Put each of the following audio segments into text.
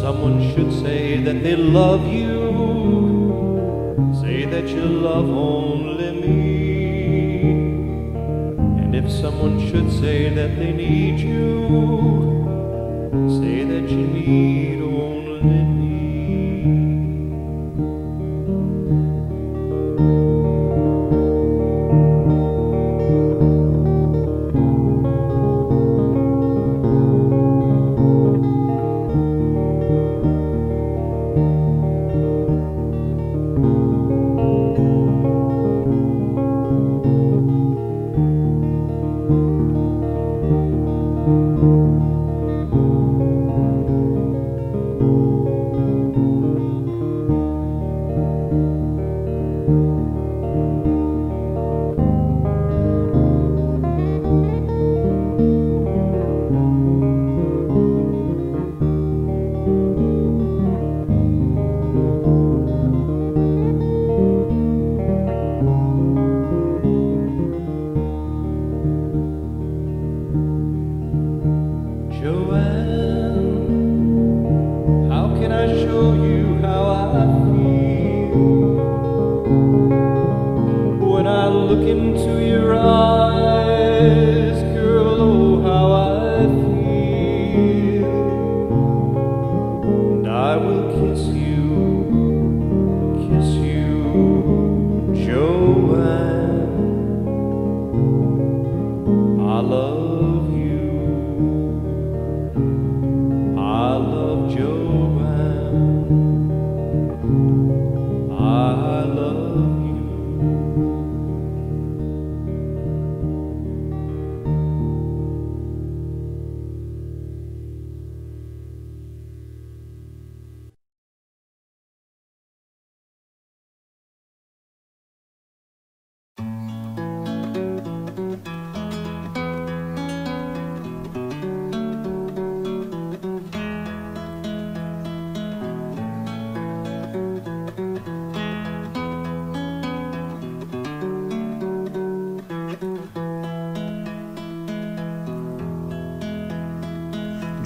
someone should say that they love you, say that you love only me. And if someone should say that they need you, say that you need only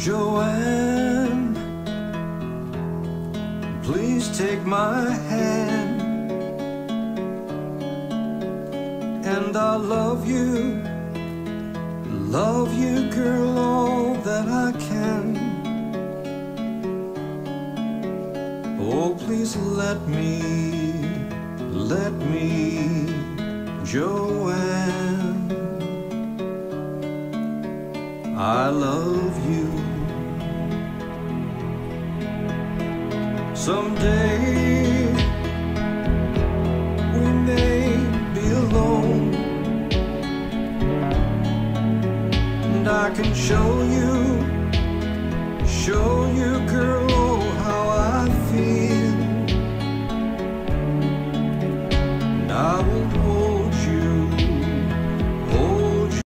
Joanne, please take my hand. And I love you, love you, girl, all that I can. Oh, please let me, let me, Joanne. I love you. Someday we may be alone, and I can show you